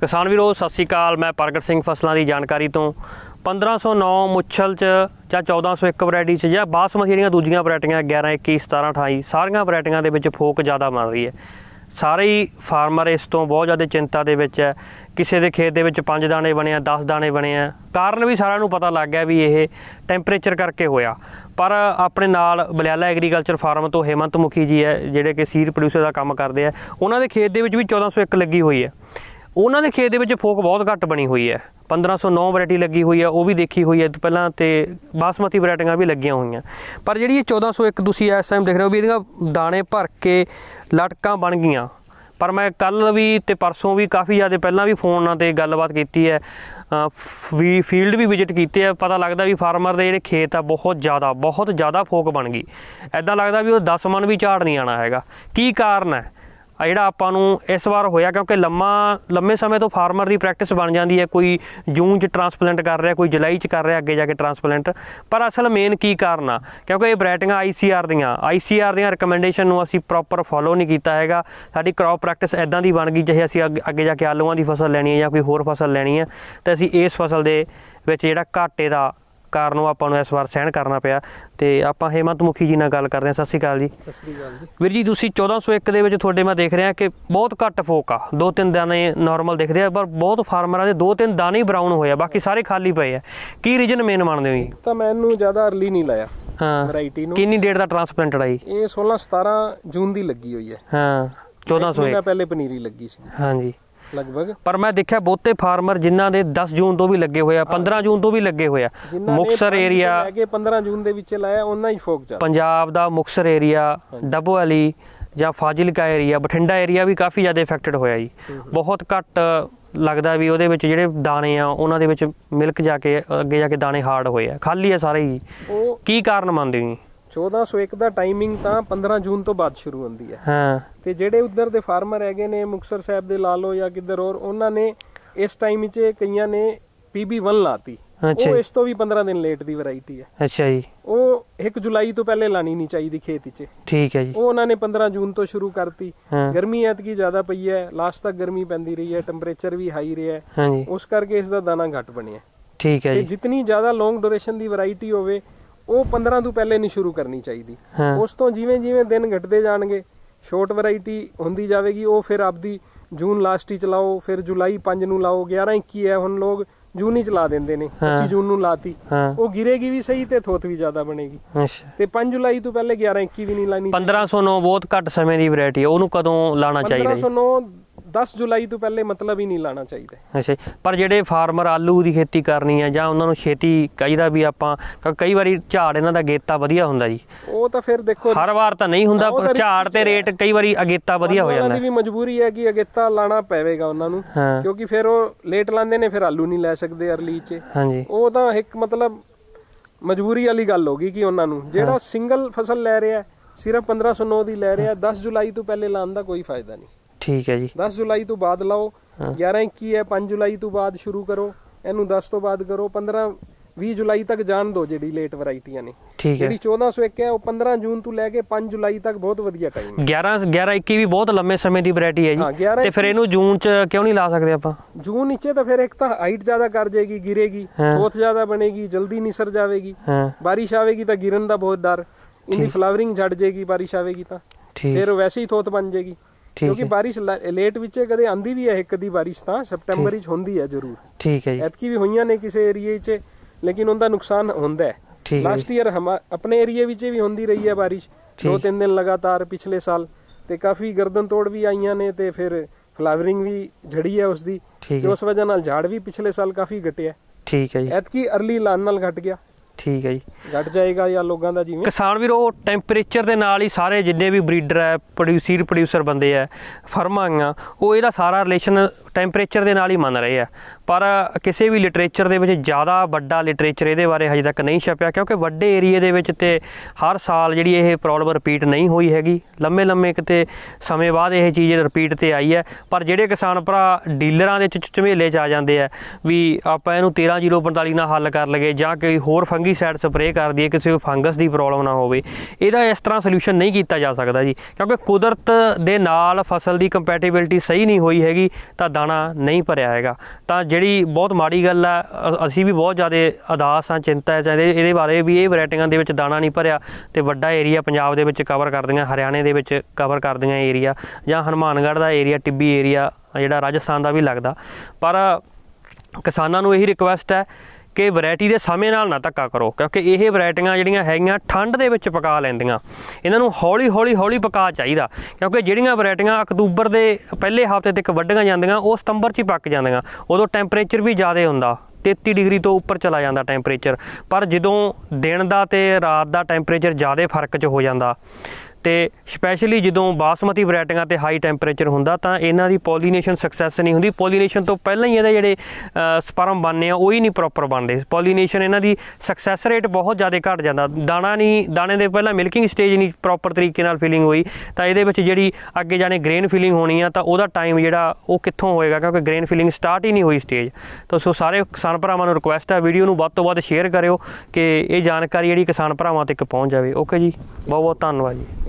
ਕਿਸਾਨ ਵੀਰੋ, ਸਤਿ ਸ੍ਰੀ ਅਕਾਲ। ਮੈਂ ਪ੍ਰਗਟ ਸਿੰਘ ਫਸਲਾਂ ਦੀ ਜਾਣਕਾਰੀ ਤੋਂ। 1509 ਮੁੱਛਲ ਚ ਜਾਂ 1401 ਵੈਰਾਈਟੀ ਚ ਜਾਂ ਬਾਸਮਤੀ ਦੀਆਂ ਦੂਜੀਆਂ ਵੈਰਾਈਟੀਆਂ 11 21 17 28 ਸਾਰੀਆਂ ਵੈਰਾਈਟੀਆਂ ਦੇ ਵਿੱਚ ਫੋਕ ਜ਼ਿਆਦਾ ਬਣ ਰਹੀ ਹੈ। ਸਾਰੇ ਹੀ ਫਾਰਮਰ ਇਸ ਤੋਂ ਬਹੁਤ ਜ਼ਿਆਦਾ ਚਿੰਤਾ ਦੇ ਵਿੱਚ ਹੈ। ਕਿਸੇ ਦੇ ਖੇਤ ਦੇ ਵਿੱਚ 5 ਦਾਣੇ ਬਣੇ ਆ 10 ਦਾਣੇ ਬਣੇ ਆ। ਕਾਰਨ ਵੀ ਸਾਰਿਆਂ ਨੂੰ ਪਤਾ ਲੱਗ ਗਿਆ ਵੀ ਇਹ ਟੈਂਪਰੇਚਰ ਕਰਕੇ ਹੋਇਆ। ਪਰ ਆਪਣੇ ਨਾਲ ਬਲਿਆਲਾ ਐਗਰੀਕਲਚਰ ਫਾਰਮ ਤੋਂ ਹੇਮੰਤ ਮੁਖੀ ਜੀ ਹੈ, ਜਿਹੜੇ ਕਿ ਸੀਡ ਪ੍ਰੋਡਿਊਸਰ ਦਾ ਕੰਮ ਕਰਦੇ ਆ। ਉਹਨਾਂ ਦੇ ਖੇਤ ਦੇ ਵਿੱਚ ਵੀ 1401 ਲੱਗੀ ਹੋਈ ਹੈ। ਉਹਨਾਂ ਦੇ ਖੇਤ ਦੇ ਵਿੱਚ ਫੋਕ ਬਹੁਤ ਘੱਟ ਬਣੀ ਹੋਈ ਹੈ। 1509 ਵੈਰਾਈਟੀ ਲੱਗੀ ਹੋਈ ਹੈ ਉਹ ਵੀ ਦੇਖੀ ਹੋਈ ਹੈ। ਪਹਿਲਾਂ ਤੇ ਬਾਸਮਤੀ ਵੈਰਾਈਟੀਆਂ ਵੀ ਲੱਗੀਆਂ ਹੋਈਆਂ। ਪਰ ਜਿਹੜੀ ਇਹ 1401 ਤੁਸੀਂ ਇਸ ਟਾਈਮ ਦੇਖ ਰਹੇ ਹੋ ਵੀ ਇਹਦੀਆਂ ਦਾਣੇ ਭਰ ਕੇ ਲਟਕਾਂ ਬਣ ਗਈਆਂ। ਪਰ ਮੈਂ ਕੱਲ ਵੀ ਤੇ ਪਰਸੋਂ ਵੀ ਕਾਫੀ ਜ਼ਿਆਦਾ ਪਹਿਲਾਂ ਵੀ ਫੋਨਾਂ ਤੇ ਗੱਲਬਾਤ ਕੀਤੀ ਹੈ। ਅ, ਵੀ ਫੀਲਡ ਵੀ ਵਿਜ਼ਿਟ ਕੀਤੇ ਆ ਪਤਾ ਲੱਗਦਾ ਵੀ ਫਾਰਮਰ ਦੇ ਜਿਹੜੇ ਖੇਤ ਆ ਬਹੁਤ ਜ਼ਿਆਦਾ ਬਹੁਤ ਜ਼ਿਆਦਾ ਫੋਕ ਬਣ ਗਈ। ਐਦਾਂ ਲੱਗਦਾ ਵੀ ਉਹ 10 ਮਨ ਵੀ ਝਾੜ ਨਹੀਂ ਆਣਾ ਹੈਗਾ। ਕੀ ਕਾਰਨ ਹੈ? ਆ ਜਿਹੜਾ ਆਪਾਂ ਨੂੰ ਇਸ ਵਾਰ ਹੋਇਆ, ਕਿਉਂਕਿ ਲੰਮਾ, ਲੰਮੇ ਸਮੇਂ ਤੋਂ ਫਾਰਮਰ ਦੀ ਪ੍ਰੈਕਟਿਸ ਬਣ ਜਾਂਦੀ ਹੈ। ਕੋਈ ਜੂਨ ਚ ਟਰਾਂਸਪਲਾਂਟ ਕਰ ਰਿਹਾ, ਕੋਈ ਜੁਲਾਈ ਚ ਕਰ ਰਿਹਾ, ਅੱਗੇ ਜਾ ਕੇ ਟਰਾਂਸਪਲਾਂਟ ਪਰ ਅਸਲ ਮੇਨ ਕੀ ਕਾਰਨ ਆ? ਕਿਉਂਕਿ ਇਹ ਬਰੈਟਿੰਗਾਂ ਆਈਸੀਆਰ ਦੀਆਂ। ਆਈਸੀਆਰ ਦੀਆਂ ਰეკਮੈਂਡੇਸ਼ਨ ਨੂੰ ਅਸੀਂ ਪ੍ਰੋਪਰ ਫੋਲੋ ਨਹੀਂ ਕੀਤਾ ਹੈਗਾ। ਸਾਡੀ ਕ੍ਰੌਪ ਪ੍ਰੈਕਟਿਸ ਐਦਾਂ ਦੀ ਬਣ ਗਈ ਜਿਹੇ ਅਸੀਂ ਅੱਗੇ- ਅੱਗੇ ਜਾ ਕੇ ਆਲੂਆਂ ਦੀ ਫਸਲ ਲੈਣੀ ਹੈ ਜਾਂ ਕੋਈ ਹੋਰ ਫਸਲ ਲੈਣੀ ਹੈ। ਤਾਂ ਅਸੀਂ ਇਸ ਫਸਲ ਦੇ ਵਿੱਚ ਜਿਹੜਾ ਘਾਟੇ ਦਾ ਕਾਰਨ ਉਹ ਆਪਾਂ ਨੂੰ ਇਸ ਵਾਰ ਸਹਿਣ ਕਰਨਾ ਪਿਆ। ਤੇ ਆਪਾਂ ਹੇਮੰਤ ਮੁਖੀ ਜੀ ਨਾਲ ਗੱਲ ਕਰਦੇ ਹਾਂ। ਸਤਿ ਸ਼੍ਰੀ ਅਕਾਲ ਜੀ। ਸਤਿ ਸ੍ਰੀ ਅਕਾਲ ਜੀ। ਵੀਰ ਜੀ ਤੁਸੀਂ 1401 ਦੇ ਵਿੱਚ ਤੁਹਾਡੇ ਮੈਂ ਦੇਖ ਰਿਹਾ ਕਿ ਬਹੁਤ ਘੱਟ ਫੋਕ ਆ। ਦੋ ਤਿੰਨ ਦਾਣੇ ਨਾਰਮਲ ਦਿਖਦੇ ਆ ਪਰ ਬਹੁਤ ਫਾਰਮਰਾਂ ਦੇ ਦੋ ਤਿੰਨ ਦਾਣੇ ਹੀ ਬਰਾਊਨ ਹੋਏ ਆ ਬਾਕੀ ਸਾਰੇ ਖਾਲੀ ਪਏ ਆ। ਕੀ ਰੀਜਨ ਮੇਨ ਮੰਨਦੇ ਹੋ ਜੀ? ਤਾਂ ਮੈਂ ਇਹਨੂੰ ਜ਼ਿਆਦਾ ਅਰਲੀ ਨਹੀਂ ਲਾਇਆ। ਹਾਂ। ਵੈਰਾਈਟੀ ਨੂੰ। ਕਿੰਨੀ ਡੇਟ ਦਾ ਟਰਾਂਸਪਲਾਂਟਡ ਆਈ? ਇਹ 16 17 ਜੂਨ ਦੀ ਲੱਗੀ ਹੋਈ ਹੈ। ਹਾਂ ਇੱਕ। 1401 ਮਹੀਨਾ ਪਹਿਲੇ ਪਨੀਰੀ ਲੱਗੀ ਸੀ। ਹਾਂਜੀ। ਲਗਭਗ? ਪਰ ਮੈਂ ਦੇਖਿਆ ਬਹੁਤੇ ਫਾਰਮਰ ਜਿਨ੍ਹਾਂ ਦੇ 10 ਜੂਨ ਤੋਂ ਵੀ ਲੱਗੇ ਹੋਏ ਆ 15 ਜੂਨ ਤੋਂ ਵੀ ਲੱਗੇ ਹੋਏ ਆ। ਮੁਕਸਰ ਏਰੀਆ ਕੇ 15 ਜੂਨ ਦੇ ਵਿੱਚ ਲਾਇਆ ਉਹਨਾਂ ਹੀ ਫੋਕ ਜਾ ਪੰਜਾਬ ਦਾ ਮੁਕਸਰ ਏਰੀਆ ਡੱਬੋ ਵਾਲੀ ਜਾਂ ਫਾਜ਼ਿਲਕਾ ਏਰੀਆ ਬਠਿੰਡਾ ਏਰੀਆ ਵੀ ਕਾਫੀ ਜ਼ਿਆਦਾ ਇਫੈਕਟਡ ਹੋਇਆ ਜੀ। ਬਹੁਤ ਘੱਟ ਲੱਗਦਾ ਵੀ ਉਹਦੇ ਵਿੱਚ ਜਿਹੜੇ ਦਾਣੇ ਆ ਉਹਨਾਂ ਦੇ ਵਿੱਚ ਮਿਲਕ ਜਾ ਕੇ ਅੱਗੇ ਜਾ ਕੇ ਦਾਣੇ ਹਾਰਡ ਹੋਏ ਆ। ਖਾਲੀ ਆ ਸਾਰੇ ਹੀ। ਕੀ ਕਾਰਨ ਮੰਨਦੇ ਹੋ ਜੀ? 1401 ਦਾ ਟਾਈਮਿੰਗ ਤਾਂ 15 ਜੂਨ ਤੋਂ ਬਾਅਦ ਸ਼ੁਰੂ ਹੁੰਦੀ ਹੈ। ਹਾਂ। ਤੇ ਜਿਹੜੇ ਉਧਰ ਦੇ ਫਾਰਮਰ ਹੈਗੇ ਨੇ ਮੁਕਸਰ ਸਾਹਿਬ ਦੇ ਲਾ ਲਓ ਜਾਂ ਕਿੱਧਰ ਹੋਰ ਉਹਨਾਂ ਨੇ ਇਸ ਟਾਈਮ 'ਚ ਕਈਆਂ ਨੇ PB1 ਲਾਤੀ। ਉਹ। ਇਸ ਤੋਂ ਵੀ 15 ਦਿਨ ਲੇਟ ਦੀ ਵੈਰਾਈਟੀ ਹੈ। ਅੱਛਾ ਜੀ। ਉਹ 1 ਜੁਲਾਈ ਤੋਂ ਪਹਿਲੇ ਲਾਣੀ ਨਹੀਂ ਚਾਹੀਦੀ ਖੇਤ 'ਚ ਠੀਕ ਹੈ ਜੀ। ਉਹ ਉਹਨਾਂ ਨੇ 15 ਜੂਨ ਤੋਂ ਸ਼ੁਰੂ ਕਰਤੀ। ਗਰਮੀ ਐਤਕੀ ਜ਼ਿਆਦਾ ਪਈ ਹੈ। ਲਾਸਟ ਤੱਕ ਗਰਮੀ ਪੈਂਦੀ ਰਹੀ ਹੈ। ਟੈਂਪਰੇਚਰ ਵੀ ਹਾਈ ਰਿਹਾ ਹੈ। ਉਸ ਕਰਕੇ ਇਸ ਦਾ ਦਾਣਾ ਘੱਟ ਬਣਿਆ। ਠੀਕ ਹੈ ਤੇ ਜੀ। ਜਿਤਨੀ ਜ਼ਿਆਦਾ ਲੌਂਗ ਡਿਊਰੇਸ਼ਨ ਦੀ ਵੈਰਾਈਟੀ ਹੋਵੇ ਉਹ 15 ਤੋਂ ਪਹਿਲੇ ਨਹੀਂ ਸ਼ੁਰੂ ਕਰਨੀ ਚਾਹੀਦੀ। ਉਸ ਤੋਂ ਜਿਵੇਂ ਜਿਵੇਂ ਦਿਨ ਘਟਦੇ ਜਾਣਗੇ ਸ਼ਾਰਟ ਵੈਰਾਈਟੀ ਹੁੰਦੀ ਜਾਵੇਗੀ ਉਹ ਫਿਰ ਆਪਦੀ ਜੂਨ ਲਾਸਟ ਹੀ ਚਲਾਓ ਫਿਰ ਜੁਲਾਈ 5 ਨੂੰ ਲਾਓ 11 21 ਹੈ ਹੁਣ ਲੋਕ ਜੂਨ ਹੀ ਚਲਾ ਦਿੰਦੇ ਨੇ ਹਾਂ। 25 ਜੂਨ ਨੂੰ ਲਾਤੀ। ਉਹ ਗਿਰੇਗੀ ਵੀ ਸਹੀ ਤੇ ਥੋਤ ਵੀ ਜ਼ਿਆਦਾ ਬਣੇਗੀ। ਅੱਛਾ। ਤੇ 5 ਜੁਲਾਈ ਤੋਂ ਪਹਿਲੇ 11 21 ਵੀ ਨਹੀਂ ਲਾਣੀ 1509 ਬਹੁਤ ਘੱਟ ਸਮੇਂ ਦੀ ਵੈਰਾਈਟੀ ਹੈ ਉਹਨੂੰ ਕਦੋਂ ਲਾਣਾ ਚਾਹੀਦਾ ਜੀ? 1509 10 ਜੁਲਾਈ ਤੋਂ ਪਹਿਲੇ ਮਤਲਬ ਹੀ ਨਹੀਂ ਲਾਣਾ ਚਾਹੀਦਾ। ਅੱਛਾ। ਪਰ ਜਿਹੜੇ ਫਾਰਮਰ ਆਲੂ ਦੀ ਖੇਤੀ ਕਰਨੀ ਹੈ ਜਾਂ ਉਹਨਾਂ ਨੂੰ ਛੇਤੀ ਚਾਹੀਦਾ ਵੀ ਆਪਾਂ ਕਈ ਵਾਰੀ ਝਾੜ ਇਹਨਾਂ ਦਾ ਅਗੇਤਾ ਵਧੀਆ ਹੁੰਦਾ ਜੀ। ਉਹ ਤਾਂ ਫਿਰ ਦੇਖੋ ਹਰ ਵਾਰ ਤਾਂ ਨਹੀਂ ਹੁੰਦਾ ਪਰ ਝਾੜ ਤੇ ਰੇਟ ਕਈ ਵਾਰੀ ਅਗੇਤਾ ਵਧੀਆ ਹੋ ਉਹਨਾਂ ਜਾਂਦਾ। ਦੀ ਵੀ ਮਜਬੂਰੀ ਹੈ ਕਿ ਅਗੇਤਾ ਲਾਣਾ ਪਵੇਗਾ ਉਹਨਾਂ ਨੂੰ ਕਿਉਂਕਿ ਫਿਰ ਉਹ ਲੇਟ ਲਾਉਂਦੇ ਨੇ ਫਿਰ ਆਲੂ ਨਹੀਂ ਲੈ ਸਕਦੇ ਅਰਲੀ 'ਚ। ਹਾਂਜੀ। ਉਹ ਤਾਂ ਇੱਕ ਮਤਲਬ ਮਜਬੂਰੀ ਵਾਲੀ ਗੱਲ ਹੋ ਗਈ ਕਿ ਉਹਨਾਂ ਨੂੰ। ਜਿਹੜਾ ਸਿੰਗਲ ਫਸਲ ਲੈ ਰਿਹਾ ਸਿਰਫ 1509 ਦੀ ਲੈ ਰਿਹਾ 10 ਜੁਲਾਈ ਤੋਂ ਪਹਿਲੇ ਲਾਉਣ ਦਾ ਕੋਈ ਫਾਇਦਾ ਨਹੀਂ। ਠੀਕ ਹੈ ਜੀ। 10 ਜੁਲਾਈ ਤੋਂ ਬਾਅਦ ਲਾਓ ਹਾਂ। 11 21 ਹੈ 5 ਜੁਲਾਈ ਤੋਂ ਬਾਅਦ ਸ਼ੁਰੂ ਕਰੋ ਇਹਨੂੰ 10 ਤੋਂ ਬਾਅਦ ਕਰੋ 15 20 ਜੁਲਾਈ ਤੱਕ ਜਾਣ ਦਿਓ ਜਿਹੜੀ ਲੇਟ ਵੈਰਾਈਟੀਆਂ ਨੇ। ਠੀਕ ਹੈ। ਜਿਹੜੀ 1401 ਹੈ ਉਹ 15 ਜੂਨ ਤੋਂ ਲੈ ਕੇ 5 ਜੁਲਾਈ ਤੱਕ ਬਹੁਤ ਵਧੀਆ ਟਾਈਮ ਹੈ। 11 11 21 ਵੀ ਬਹੁਤ ਲੰਮੇ ਸਮੇਂ ਦੀ ਵੈਰਾਈਟੀ ਹੈ ਜੀ। 11 ਤੇ ਫਿਰ ਇਹਨੂੰ ਜੂਨ ਚ ਕਿਉਂ ਨਹੀਂ ਲਾ ਸਕਦੇ ਆਪਾਂ? ਜੂਨ ਨੀਚੇ ਤਾਂ ਫਿਰ ਇੱਕ ਤਾਂ ਹਾਈਟ ਜ਼ਿਆਦਾ ਕਰ ਜਾਏਗੀ ਗਿਰੇਗੀ। ਥੋਤ ਜ਼ਿਆਦਾ ਬਣੇਗੀ ਜਲਦੀ ਨਿਸਰ ਜਾਵੇਗੀ। ਹਾਂ। ਬਾਰਿਸ਼ ਆਵੇਗੀ ਤਾਂ ਗਿਰਨ ਦਾ ਬਹੁਤ ਡਰ। ਇਹਦੀ ਫਲਾਵਰਿੰਗ ਝੜ ਜਾਏਗੀ ਬਾਰਿਸ਼ ਆਵੇਗੀ ਤਾਂ। ਫਿਰ ਵੈਸੇ ਹੀ ਥੋਤ ਬਣ ਜਾਏਗੀ। ਕਿਉਂਕਿ ਬਾਰਿਸ਼ ਲੇਟ ਵਿੱਚ ਕਦੇ ਆਂਦੀ ਵੀ ਹੈ ਇੱਕ ਦੀ ਬਾਰਿਸ਼ ਤਾਂ ਸਪਟੈਂਬਰ ਵਿੱਚ ਹੁੰਦੀ ਹੈ ਜ਼ਰੂਰ। ਠੀਕ ਹੈ ਜੀ। ਐਤਕੀ ਵੀ ਹੋਈਆਂ ਨੇ ਕਿਸੇ ਏਰੀਏ 'ਚ ਲੇਕਿਨ ਉਹਦਾ ਨੁਕਸਾਨ ਹੁੰਦਾ ਹੈ। ਲਾਸਟ ਈਅਰ ਹਮਾ ਆਪਣੇ ਏਰੀਏ ਵਿੱਚ ਵੀ ਹੁੰਦੀ ਰਹੀ ਹੈ ਬਾਰਿਸ਼। ਦੋ ਤਿੰਨ ਦਿਨ ਲਗਾਤਾਰ ਪਿਛਲੇ ਸਾਲ ਤੇ ਕਾਫੀ ਗਰਦਨ ਤੋੜ ਵੀ ਆਈਆਂ ਨੇ ਤੇ ਫਿਰ ਫਲਾਵਰਿੰਗ ਵੀ ਝੜੀ ਹੈ ਉਸ ਦੀ ਤੇ ਉਸ ਵਜ੍ਹਾ ਨਾਲ ਝਾੜ ਵੀ ਪਿਛਲੇ ਸਾਲ ਕਾਫੀ ਘਟਿਆ। ਠੀਕ ਹੈ ਜੀ। ਐਤਕੀ ਅਰਲੀ ਲਾਣ ਨਾਲ ਘਟ ਗਿਆ। ਠੀਕ ਹੈ ਜੀ। ਘਟ ਜਾਏਗਾ ਜਾਂ ਲੋਕਾਂ ਦਾ ਜਿਵੇਂ? ਕਿਸਾਨ ਵੀਰੋ ਟੈਂਪਰੇਚਰ ਦੇ ਨਾਲ ਹੀ ਸਾਰੇ ਜਿੰਨੇ ਵੀ ਬਰੀਡਰ ਹੈ ਪ੍ਰੋਡਿਊਸਰ ਪ੍ਰੋਡਿਊਸਰ ਬੰਦੇ ਆ ਫਰਮਾਂ ਆ ਉਹ ਇਹਦਾ ਸਾਰਾ ਰਿਲੇਸ਼ਨ ਟੈਂਪਰੇਚਰ ਦੇ ਨਾਲ ਹੀ ਮੰਨ ਰਹੇ ਆ। ਪਰ ਕਿਸੇ ਵੀ ਲਿਟਰੇਚਰ ਦੇ ਵਿੱਚ ਜ਼ਿਆਦਾ ਵੱਡਾ ਲਿਟਰੇਚਰ ਇਹਦੇ ਬਾਰੇ ਹਜੇ ਤੱਕ ਨਹੀਂ ਛਪਿਆ, ਕਿਉਂਕਿ ਵੱਡੇ ਏਰੀਏ ਦੇ ਵਿੱਚ ਤੇ ਹਰ ਸਾਲ ਜਿਹੜੀ ਇਹ ਪ੍ਰੋਬਲਮ ਰਿਪੀਟ ਨਹੀਂ ਹੋਈ ਹੈਗੀ। ਲੰਮੇ ਲੰਮੇ ਕਿਤੇ ਸਮੇਂ ਬਾਅਦ ਇਹ ਚੀਜ਼ ਰਿਪੀਟ ਤੇ ਆਈ ਹੈ। ਪਰ ਜਿਹੜੇ ਕਿਸਾਨ ਭਰਾ ਡੀਲਰਾਂ ਦੇ ਚ ਝਮੇਲੇ ਚ ਆ ਜਾਂਦੇ ਆ ਵੀ ਆਪਾਂ ਇਹਨੂੰ 13045 ਨਾਲ ਹੱਲ ਕਰ ਲਗੇ ਜਾਂ ਕੋਈ ਹੋਰ ਫੰਗੀਸਾਈਡ ਸਪਰੇਅ ਕਰ ਦਈਏ, ਕਿਸੇ ਫੰਗਸ ਦੀ ਪ੍ਰੋਬਲਮ ਨਾ ਹੋਵੇ, ਇਹਦਾ ਇਸ ਤਰ੍ਹਾਂ ਸੋਲੂਸ਼ਨ ਨਹੀਂ ਕੀਤਾ ਜਾ ਸਕਦਾ ਜੀ। ਕਿਉਂਕਿ ਕੁਦਰਤ ਦੇ ਨਾਲ ਫਸਲ ਦੀ ਕੰਪੈਟੀਬਿਲਿਟੀ ਸਹੀ ਨਹੀਂ ਹੋਈ ਹੈਗੀ, ਤਾਂ ਦਾਣਾ ਨਹੀਂ ਭਰਿਆ ਹੈਗਾ। ਤਾਂ ਜਿਹੜੀ ਬਹੁਤ ਮਾੜੀ ਗੱਲ ਆ ਅਸੀਂ ਵੀ ਬਹੁਤ ਜ਼ਿਆਦਾ ਅਦਾਸ ਹਾਂ ਚਿੰਤਾ ਹੈ ਚਾਹੇ ਇਹਦੇ ਬਾਰੇ ਵੀ ਇਹ ਵੈਰਾਈਟੀਆਂ ਦੇ ਵਿੱਚ ਦਾਣਾ ਨਹੀਂ ਭਰਿਆ ਤੇ ਵੱਡਾ ਏਰੀਆ ਪੰਜਾਬ ਦੇ ਵਿੱਚ ਕਵਰ ਕਰਦੀਆਂ, ਹਰਿਆਣੇ ਦੇ ਵਿੱਚ ਕਵਰ ਕਰਦੀਆਂ ਏਰੀਆ ਜਾਂ ਹਨੂਮਾਨਗੜ੍ਹ ਦਾ ਏਰੀਆ ਟਿੱਬੀ ਏਰੀਆ ਜਿਹੜਾ ਰਾਜਸਥਾਨ ਦਾ ਵੀ ਲੱਗਦਾ। ਪਰ ਕਿਸਾਨਾਂ ਨੂੰ ਇਹੀ ਰਿਕੁਐਸਟ ਹੈ ਕਿ ਵੈਰਾਈਟੀ ਦੇ ਸਮੇਂ ਨਾਲ ਨਾ ਧੱਕਾ ਕਰੋ, ਕਿਉਂਕਿ ਇਹ ਵੈਰਾਈਟੀਆਂ ਜਿਹੜੀਆਂ ਹੈਗੀਆਂ ਠੰਡ ਦੇ ਵਿੱਚ ਪਕਾ ਲੈਂਦੀਆਂ। ਇਹਨਾਂ ਨੂੰ ਹੌਲੀ ਹੌਲੀ ਹੌਲੀ ਪਕਾ ਚਾਹੀਦਾ, ਕਿਉਂਕਿ ਜਿਹੜੀਆਂ ਵੈਰਾਈਟੀਆਂ ਅਕਤੂਬਰ ਦੇ ਪਹਿਲੇ ਹਫ਼ਤੇ ਤੱਕ ਵੱਢੀਆਂ ਜਾਂਦੀਆਂ, ਉਹ ਸਤੰਬਰ 'ਚ ਹੀ ਪੱਕ ਜਾਂਦੀਆਂ। ਉਦੋਂ ਟੈਂਪਰੇਚਰ ਵੀ ਜ਼ਿਆਦਾ ਹੁੰਦਾ 33 ਡਿਗਰੀ ਤੋਂ ਉੱਪਰ ਚਲਾ ਜਾਂਦਾ ਟੈਂਪਰੇਚਰ ਪਰ ਜਦੋਂ ਦਿਨ ਦਾ ਤੇ ਰਾਤ ਦਾ ਟੈਂਪਰੇਚਰ ਜ਼ਿਆਦਾ ਫ਼ਰਕ 'ਚ ਹੋ ਜਾਂਦਾ ਤੇ ਸਪੈਸ਼ਲੀ ਜਦੋਂ ਬਾਸਮਤੀ ਵੈਰਾਈਟੀਆਂ ਤੇ ਹਾਈ ਟੈਂਪਰੇਚਰ ਹੁੰਦਾ ਤਾਂ ਇਹਨਾਂ ਦੀ ਪੋਲੀਨੇਸ਼ਨ ਸਕਸੈਸ ਨਹੀਂ ਹੁੰਦੀ। ਪੋਲੀਨੇਸ਼ਨ ਤੋਂ ਪਹਿਲਾਂ ਹੀ ਇਹਦੇ ਜਿਹੜੇ ਸਪਰਮ ਬਣਨੇ ਆ, ਉਹ ਹੀ ਨਹੀਂ ਪ੍ਰੋਪਰ ਬਣਦੇ। ਪੋਲੀਨੇਸ਼ਨ ਇਹਨਾਂ ਦੀ ਸਕਸੈਸ ਰੇਟ ਬਹੁਤ ਜ਼ਿਆਦਾ ਘਟ ਜਾਂਦਾ। ਦਾਣਾ ਨਹੀਂ, ਦਾਣੇ ਦੇ ਪਹਿਲਾਂ ਮਿਲਕਿੰਗ ਸਟੇਜ ਨਹੀਂ ਪ੍ਰੋਪਰ ਤਰੀਕੇ ਨਾਲ ਫਿਲਿੰਗ ਹੋਈ। ਤਾਂ ਇਹਦੇ ਵਿੱਚ ਜਿਹੜੀ ਅੱਗੇ ਜਾਣੇ ਗ੍ਰੇਨ ਫਿਲਿੰਗ ਹੋਣੀ ਆ, ਤਾਂ ਉਹਦਾ ਟਾਈਮ ਜਿਹੜਾ ਉਹ ਕਿੱਥੋਂ ਹੋਏਗਾ? ਕਿਉਂਕਿ ਗ੍ਰੇਨ ਫਿਲਿੰਗ ਸਟਾਰਟ ਹੀ ਨਹੀਂ ਹੋਈ ਸਟੇਜ ਤਾਂ ਸੋ ਸਾਰੇ ਕਿਸਾਨ ਭਰਾਵਾਂ ਨੂੰ ਰਿਕੁਐਸਟ ਹੈ ਵੀਡੀਓ ਨੂੰ ਵੱਧ ਤੋਂ ਵੱਧ ਸ਼ੇਅਰ ਕਰਿਓ ਕਿ ਇਹ ਜਾਣਕਾਰੀ ਜਿਹੜੀ ਕਿਸਾਨ ਭਰਾਵਾਂ ਤੱਕ ਪਹੁੰਚ ਜਾਵੇ। ਓਕੇ ਜੀ ਬਹੁਤ ਬਹੁਤ ਧੰਨਵਾਦ ਜੀ।